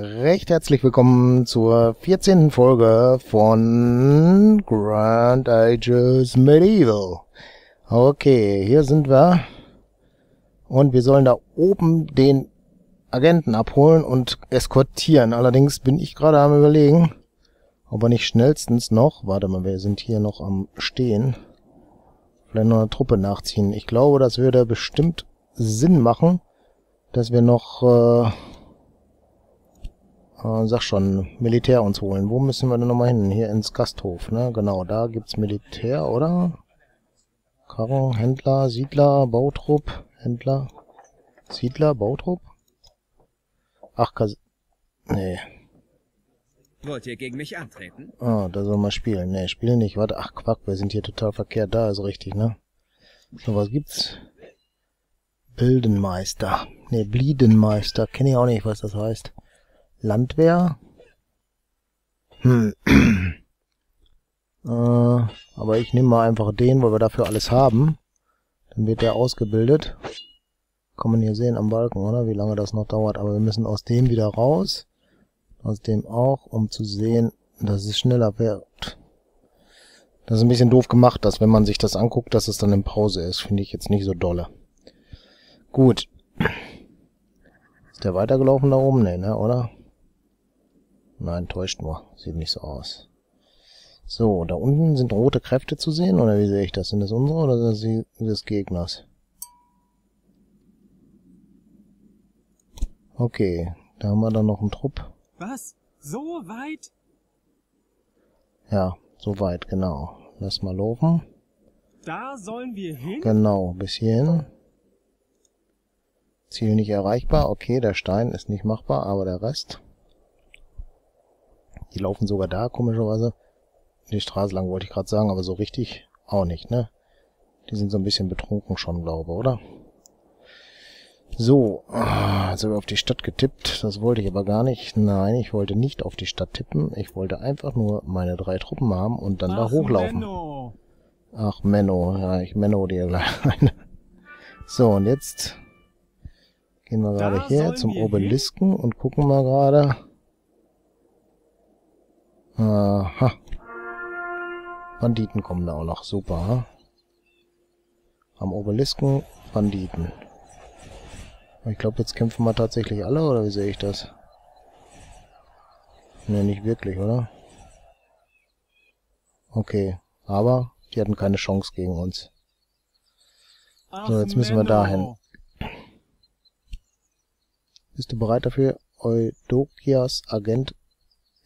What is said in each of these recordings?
Recht herzlich willkommen zur 14. Folge von Grand Ages Medieval. Okay, hier sind wir. Und wir sollen da oben den Agenten abholen und eskortieren. Allerdings bin ich gerade am überlegen, ob wir nicht schnellstens noch, warte mal, wir sind hier noch am Stehen, vielleicht noch eine Truppe nachziehen. Ich glaube, das würde bestimmt Sinn machen, dass wir noch... Äh, äh, sag schon, Militär uns holen. Wo müssen wir denn nochmal hin? Hier ins Gasthof, ne? Genau, da gibt's Militär, oder? Karren, Händler, Siedler, Bautrupp, Händler, Siedler, Bautrupp? Ach, Kas... Nee. Wollt ihr gegen mich antreten? Ah, da soll man spielen. Nee, spielen nicht. Warte, ach Quack, wir sind hier total verkehrt. Da ist richtig, ne? So, was gibt's? Bildenmeister. Nee, Bliedenmeister. Kenne ich auch nicht, was das heißt. Landwehr. Hm. äh, aber ich nehme mal einfach den, weil wir dafür alles haben. Dann wird der ausgebildet. Kann man hier sehen am Balken, oder? Wie lange das noch dauert. Aber wir müssen aus dem wieder raus. Aus dem auch, um zu sehen, dass es schneller wird. Das ist ein bisschen doof gemacht, dass wenn man sich das anguckt, dass es dann in Pause ist. Finde ich jetzt nicht so dolle. Gut. Ist der weitergelaufen da oben? Nee, ne, oder? Nein, täuscht nur. Sieht nicht so aus. So, da unten sind rote Kräfte zu sehen, oder wie sehe ich das? Sind das unsere oder sind das die des Gegners? Okay, da haben wir dann noch einen Trupp. Was? So weit? Ja, so weit, genau. Lass mal laufen. Da sollen wir hin? Genau, bis hierhin. Ziel nicht erreichbar. Okay, der Stein ist nicht machbar, aber der Rest... Die laufen sogar da, komischerweise. Die Straße lang wollte ich gerade sagen, aber so richtig auch nicht, ne? Die sind so ein bisschen betrunken schon, glaube oder? So, also auf die Stadt getippt. Das wollte ich aber gar nicht. Nein, ich wollte nicht auf die Stadt tippen. Ich wollte einfach nur meine drei Truppen haben und dann Ach, da hochlaufen. Menno. Ach, Menno. Ja, ich Menno dir gleich. so, und jetzt gehen wir gerade hier zum Obelisken hin? und gucken mal gerade. Aha. Banditen kommen da auch noch. Super. Am Obelisken Banditen. Ich glaube, jetzt kämpfen wir tatsächlich alle, oder wie sehe ich das? Ne, nicht wirklich, oder? Okay. Aber die hatten keine Chance gegen uns. So, jetzt müssen wir dahin. Bist du bereit dafür, Eudokias Agent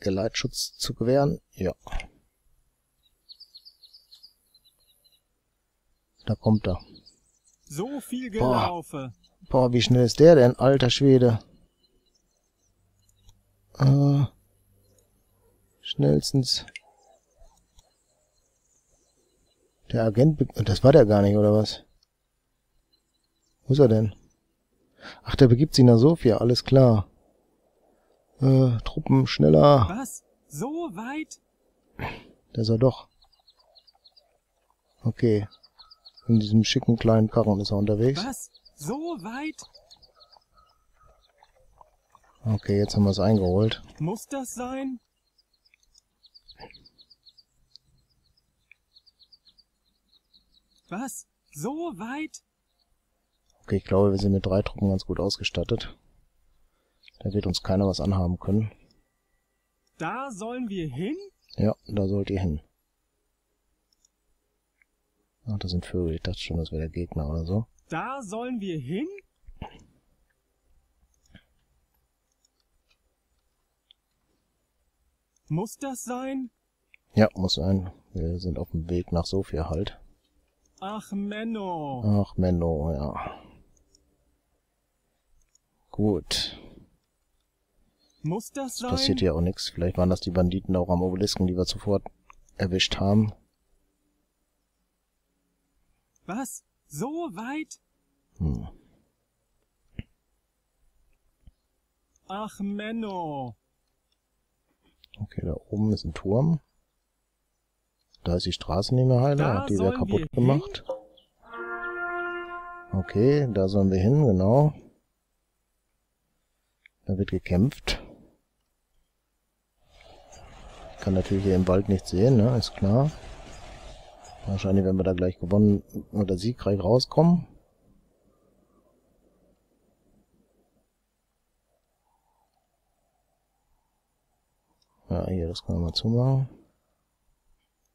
Geleitschutz zu gewähren? Ja. Da kommt er. So viel Gelaufe. Boah. Boah, wie schnell ist der denn, alter Schwede? Äh, schnellstens. Der Agent... Das war der gar nicht, oder was? Wo ist er denn? Ach, der begibt sich nach Sofia, alles klar. Äh, Truppen schneller. Was? So weit? Da ist er doch. Okay. In diesem schicken kleinen Karren ist er unterwegs. Was? So weit? Okay, jetzt haben wir es eingeholt. Muss das sein? Was? So weit? Okay, ich glaube, wir sind mit drei Truppen ganz gut ausgestattet. Da wird uns keiner was anhaben können. Da sollen wir hin? Ja, da sollt ihr hin. Ach, da sind Vögel. Ich dachte schon, das wäre der Gegner oder so. Da sollen wir hin? Muss das sein? Ja, muss sein. Wir sind auf dem Weg nach Sofia halt. Ach, Menno. Ach, Menno, ja. Gut. Muss das sein? Passiert hier auch nichts. Vielleicht waren das die Banditen auch am Obelisken, die wir zuvor erwischt haben. Was? So weit? Hm. Ach, Menno. Okay, da oben ist ein Turm. Da ist die Straße nicht mehr heile. Hat die wieder kaputt gemacht. Okay, da sollen wir hin, genau. Da wird gekämpft. Kann natürlich hier im Wald nichts sehen, ne? Ist klar. Wahrscheinlich werden wir da gleich gewonnen oder siegreich rauskommen. Ja, hier, das können wir mal zumachen.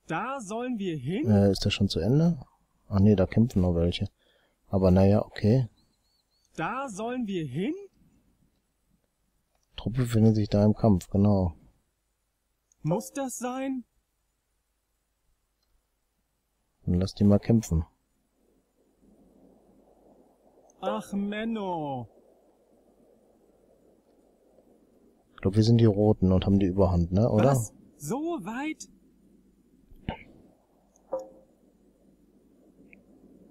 Da sollen wir hin? Äh, ist das schon zu Ende? Ach nee, da kämpfen noch welche. Aber naja, okay. Da sollen wir hin? Truppe befindet sich da im Kampf, genau. Muss das sein? Dann lass die mal kämpfen. Ach, Menno. Ich glaube, wir sind die Roten und haben die Überhand, ne? Oder? Was? So weit?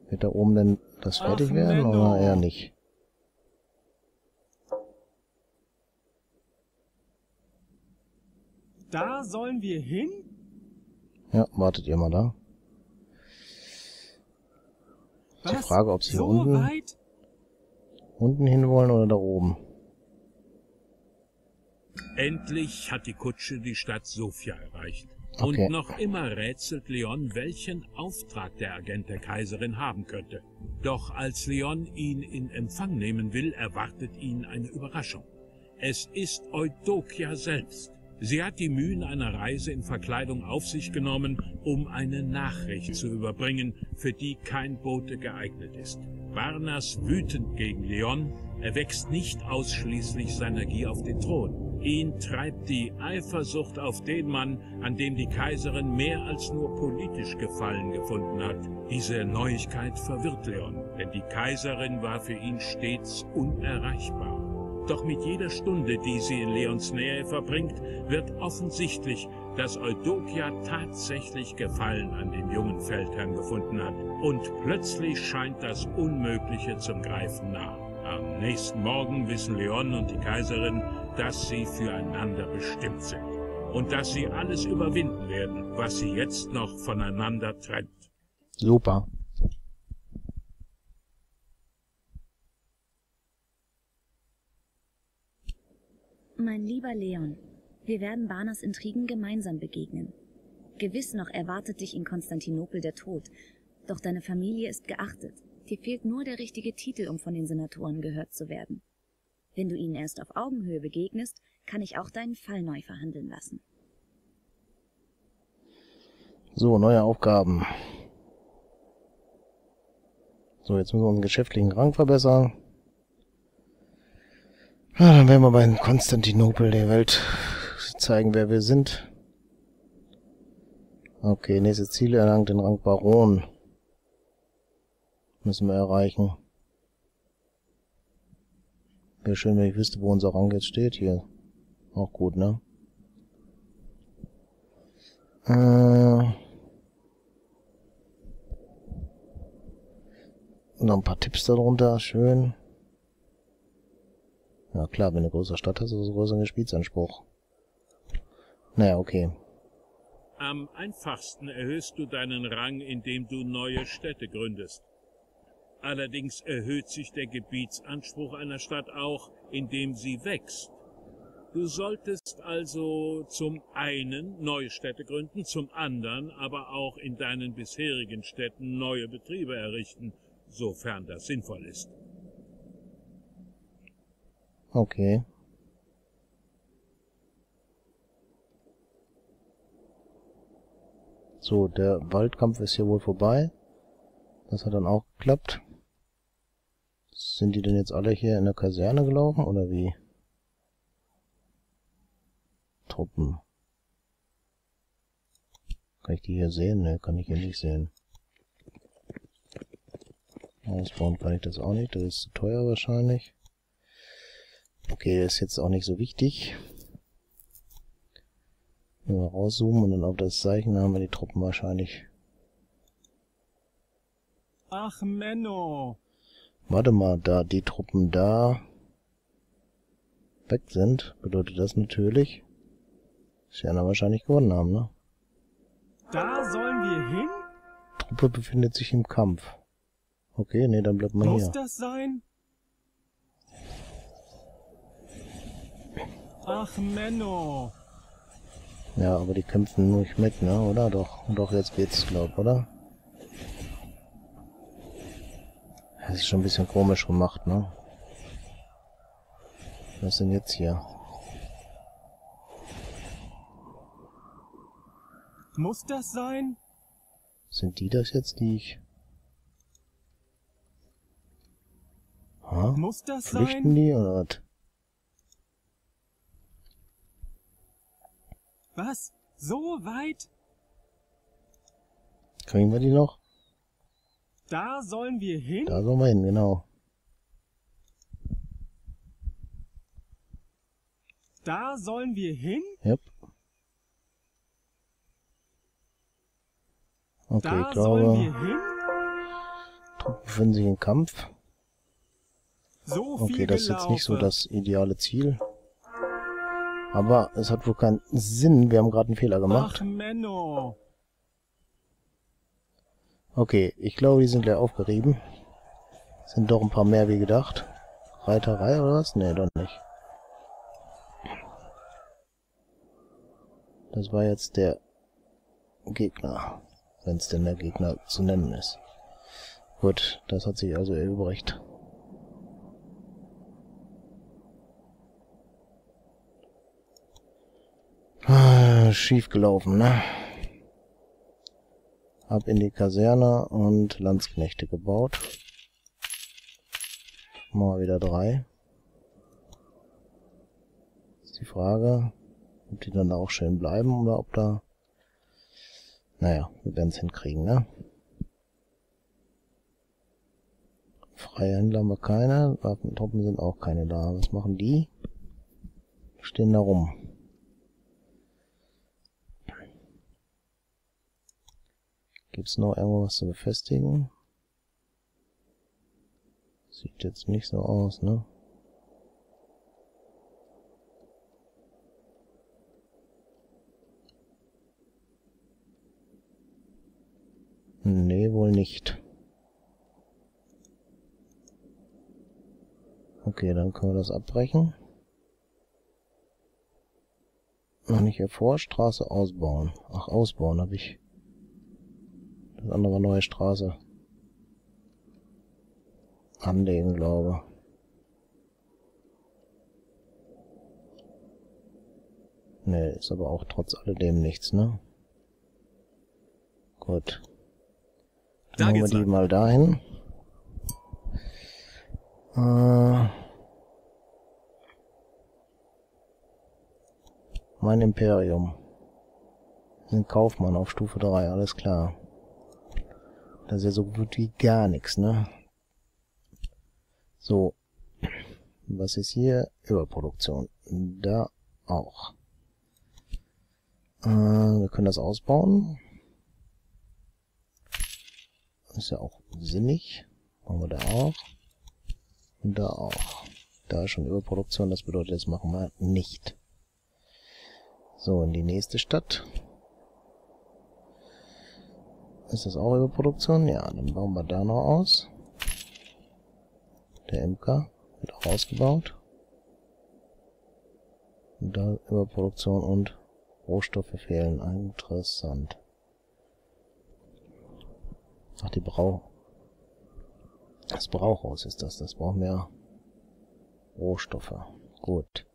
Wird da oben denn das Ach, fertig werden Menno. oder eher nicht? Da sollen wir hin? Ja, wartet ihr mal da. Ist die Was? Frage, ob sie so unten, weit? unten hin wollen oder da oben. Endlich hat die Kutsche die Stadt Sofia erreicht. Okay. Und noch immer rätselt Leon, welchen Auftrag der Agent der Kaiserin haben könnte. Doch als Leon ihn in Empfang nehmen will, erwartet ihn eine Überraschung. Es ist Eudokia selbst. Sie hat die Mühen einer Reise in Verkleidung auf sich genommen, um eine Nachricht zu überbringen, für die kein Bote geeignet ist. Barnas wütend gegen Leon erwächst nicht ausschließlich seiner Gier auf den Thron. Ihn treibt die Eifersucht auf den Mann, an dem die Kaiserin mehr als nur politisch Gefallen gefunden hat. Diese Neuigkeit verwirrt Leon, denn die Kaiserin war für ihn stets unerreichbar. Doch mit jeder Stunde, die sie in Leons Nähe verbringt, wird offensichtlich, dass Eudokia tatsächlich Gefallen an dem jungen Feldherrn gefunden hat. Und plötzlich scheint das Unmögliche zum Greifen nah. Am nächsten Morgen wissen Leon und die Kaiserin, dass sie füreinander bestimmt sind. Und dass sie alles überwinden werden, was sie jetzt noch voneinander trennt. Super. Mein lieber Leon, wir werden Banas Intrigen gemeinsam begegnen. Gewiss noch erwartet dich in Konstantinopel der Tod, doch deine Familie ist geachtet. Dir fehlt nur der richtige Titel, um von den Senatoren gehört zu werden. Wenn du ihnen erst auf Augenhöhe begegnest, kann ich auch deinen Fall neu verhandeln lassen. So, neue Aufgaben. So, jetzt müssen wir unseren geschäftlichen Rang verbessern. Ah, dann werden wir bei Konstantinopel der Welt zeigen, wer wir sind. Okay, nächstes Ziel erlangt den Rang Baron. Müssen wir erreichen. Wäre schön, wenn ich wüsste, wo unser Rang jetzt steht hier. Auch gut, ne? Äh... Noch ein paar Tipps darunter, schön. Ja klar, wenn du eine größere Stadt hast, ist es ein größerer Gebietsanspruch. Naja, okay. Am einfachsten erhöhst du deinen Rang, indem du neue Städte gründest. Allerdings erhöht sich der Gebietsanspruch einer Stadt auch, indem sie wächst. Du solltest also zum einen neue Städte gründen, zum anderen aber auch in deinen bisherigen Städten neue Betriebe errichten, sofern das sinnvoll ist. Okay. So, der Waldkampf ist hier wohl vorbei. Das hat dann auch geklappt. Sind die denn jetzt alle hier in der Kaserne gelaufen, oder wie? Truppen. Kann ich die hier sehen? Ne, kann ich hier nicht sehen. Ausbauen kann ich das auch nicht, das ist zu teuer wahrscheinlich. Okay, das ist jetzt auch nicht so wichtig. Wenn wir rauszoomen und dann auf das Zeichen haben wir die Truppen wahrscheinlich. Ach, Menno. Warte mal, da die Truppen da weg sind, bedeutet das natürlich, dass sie dann wahrscheinlich gewonnen haben, ne? Da sollen wir hin? Truppe befindet sich im Kampf. Okay, nee, dann bleibt man Muss hier. das sein? Ach, Menno. Ja, aber die kämpfen nur nicht mit, ne? Oder? Doch, doch, jetzt geht's, glaub, oder? Das ist schon ein bisschen komisch gemacht, ne? Was denn jetzt hier? Muss das sein? Sind die das jetzt, die ich... Ha? Muss das Flüchten sein? die oder was? Was? So weit? Kriegen wir die noch? Da sollen wir hin? Da sollen wir hin, genau. Da sollen wir hin? Yep. Okay, Da ich sollen glaube, wir hin? Truppen befinden sich im Kampf. So Okay, das ist jetzt nicht so das ideale Ziel. Aber es hat wohl keinen Sinn. Wir haben gerade einen Fehler gemacht. Ach, Menno. Okay, ich glaube, die sind leer aufgerieben. Sind doch ein paar mehr wie gedacht. Reiterei oder was? Nee, doch nicht. Das war jetzt der Gegner. Wenn es denn der Gegner zu nennen ist. Gut, das hat sich also erübrigt. Ah, Schief gelaufen, ne? Ab in die Kaserne und Landsknechte gebaut. Mal wieder drei. Ist die Frage, ob die dann auch schön bleiben oder ob da... Naja, wir werden es hinkriegen, ne? Freie Händler haben wir keine, Waffentruppen sind auch keine da. Was machen die? Stehen da rum. Gibt's noch irgendwas zu befestigen? Sieht jetzt nicht so aus, ne? Nee, wohl nicht. Okay, dann können wir das abbrechen. Noch nicht hervor, Straße ausbauen. Ach, ausbauen habe ich. Das andere war neue Straße. Anlegen, glaube. Nee, ist aber auch trotz alledem nichts, ne? Gut. Da Dann machen wir die lang. mal dahin. Äh, mein Imperium. Ein Kaufmann auf Stufe 3, alles klar. Das ist ja so gut wie gar nichts, ne? So. Was ist hier? Überproduktion. Da auch. Äh, wir können das ausbauen. Ist ja auch sinnig. Machen wir da auch. Und da auch. Da ist schon Überproduktion, das bedeutet, das machen wir nicht. So, in die nächste Stadt. Ist das auch Überproduktion? Ja, dann bauen wir da noch aus. Der Imker wird auch ausgebaut. Und da Überproduktion und Rohstoffe fehlen. Interessant. Ach, die Brau... Das Brauhaus ist das. Das braucht mehr Rohstoffe. Gut.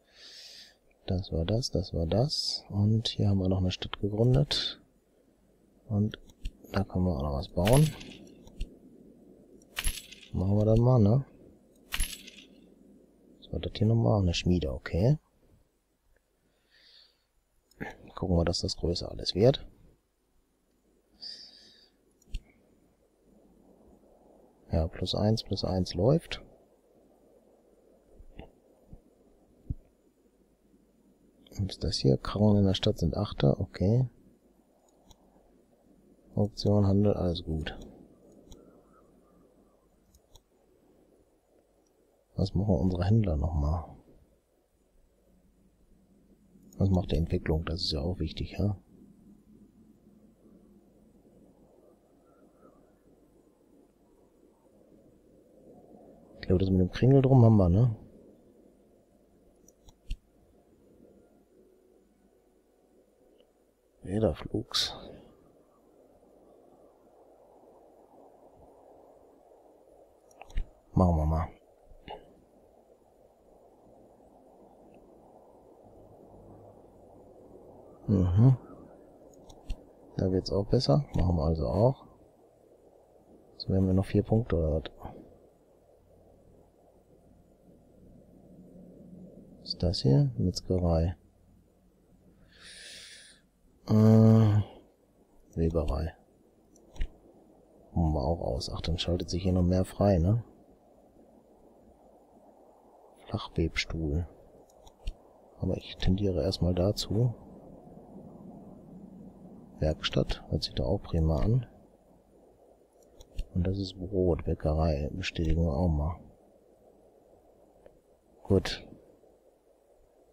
Das war das, das war das. Und hier haben wir noch eine Stadt gegründet. Und da können wir auch noch was bauen. Machen wir dann mal, ne? Was war das hier nochmal? Eine Schmiede, okay. Gucken wir, dass das größer alles wird. Ja, plus eins, plus eins läuft. Was ist das hier? Krauen in der Stadt sind Achter, okay. Auktion, Handel, alles gut. Was machen unsere Händler nochmal? Was macht die Entwicklung? Das ist ja auch wichtig, ja? Ich glaube, das mit dem Kringel drum haben wir, ne? Räderflugs. Machen wir mal. Mhm. Da wird's auch besser. Machen wir also auch. So haben wir noch vier Punkte oder was? Was ist das hier? Metzgerei. Äh, Weberei. Machen wir auch aus. Ach, dann schaltet sich hier noch mehr frei, ne? Flachwebstuhl. Aber ich tendiere erstmal dazu. Werkstatt, hört sich da auch prima an. Und das ist Brot, Bäckerei, bestätigen wir auch mal. Gut.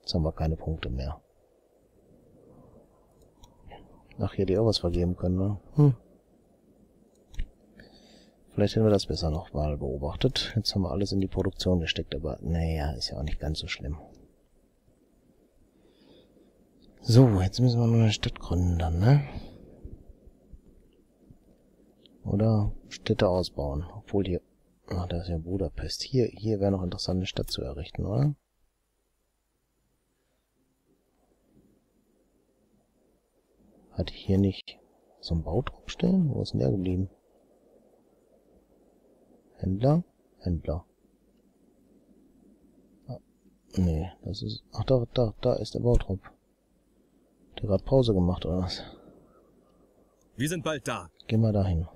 Jetzt haben wir keine Punkte mehr. Ach, hier die auch was vergeben können, ne? Hm. Vielleicht hätten wir das besser noch mal beobachtet. Jetzt haben wir alles in die Produktion gesteckt, aber naja, ist ja auch nicht ganz so schlimm. So, jetzt müssen wir noch eine Stadt gründen dann, ne? Oder Städte ausbauen. Obwohl hier... Ach, da ist ja Budapest. Hier, hier wäre noch interessant, eine Stadt zu errichten, oder? Hatte ich hier nicht so ein Bautrupp stehen? Wo ist denn der geblieben? Händler? Händler. Ah, nee, das ist... Ach, da, da, da ist der Bautrupp. Der gerade Pause gemacht, oder was? Wir sind bald da. Geh mal dahin.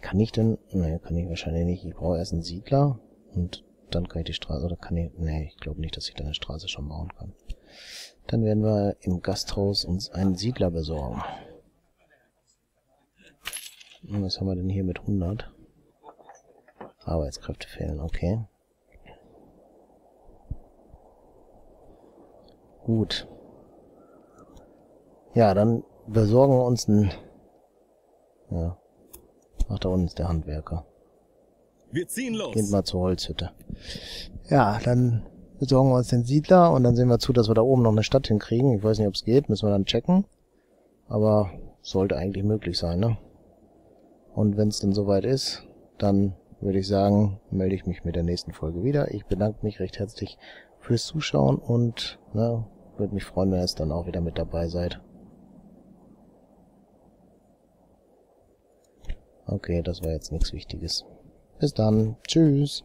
Kann ich denn... Nee, kann ich wahrscheinlich nicht. Ich brauche erst einen Siedler und dann kann ich die Straße... Oder kann ich... Nee, ich glaube nicht, dass ich da eine Straße schon bauen kann. Dann werden wir im Gasthaus uns einen Siedler besorgen. Und was haben wir denn hier mit 100? Arbeitskräfte fehlen, okay. Gut. Ja, dann besorgen wir uns einen... Ja. Ach, da unten ist der Handwerker. Wir ziehen los. Geht mal zur Holzhütte. Ja, dann besorgen wir uns den Siedler und dann sehen wir zu, dass wir da oben noch eine Stadt hinkriegen. Ich weiß nicht, ob es geht, müssen wir dann checken. Aber sollte eigentlich möglich sein, ne? Und wenn es dann soweit ist, dann würde ich sagen, melde ich mich mit der nächsten Folge wieder. Ich bedanke mich recht herzlich fürs Zuschauen und ne, würde mich freuen, wenn ihr es dann auch wieder mit dabei seid. Okay, das war jetzt nichts Wichtiges. Bis dann. Tschüss.